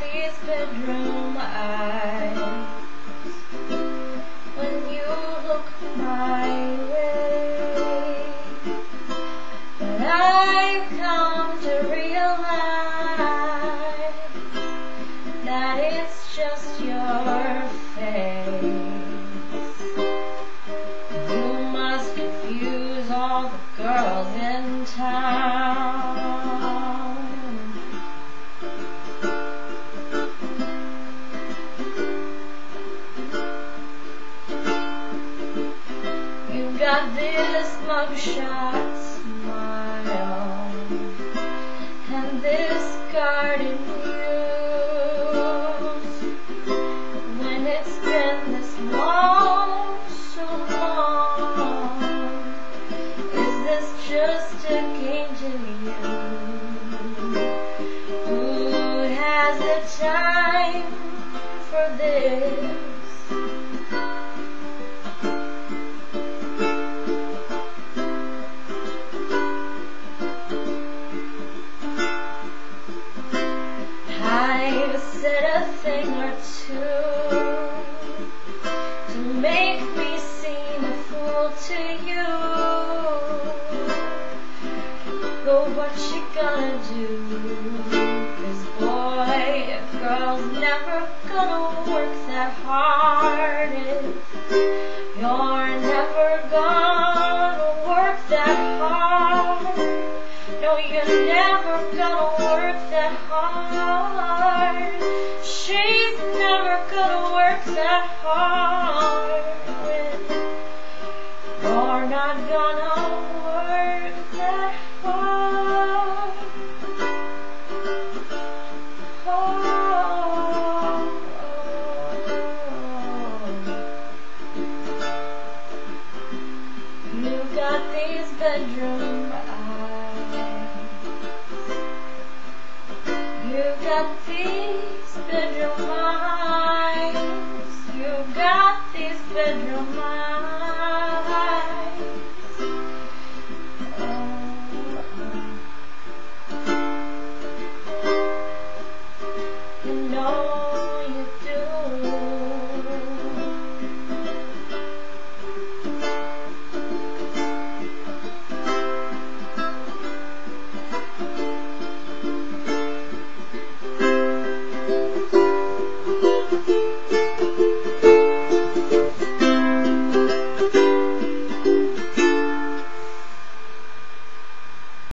these bedroom eyes. When you look my way But I've come to realize That it's just your face. You must confuse all the girls in town. This mugshot smile and this garden views. When it's been this long, so long, is this just a game to you? Who has the time for this? Said a thing or two to make me seem a fool to you. But what you gonna do? 'Cause boy, if girls never gonna work that hard, you're never gonna work that hard. No, you're never gonna work not gonna work that hard. Oh, oh, oh. You got these bedroom eyes. You got these bedroom eyes. You got these bedroom eyes. you know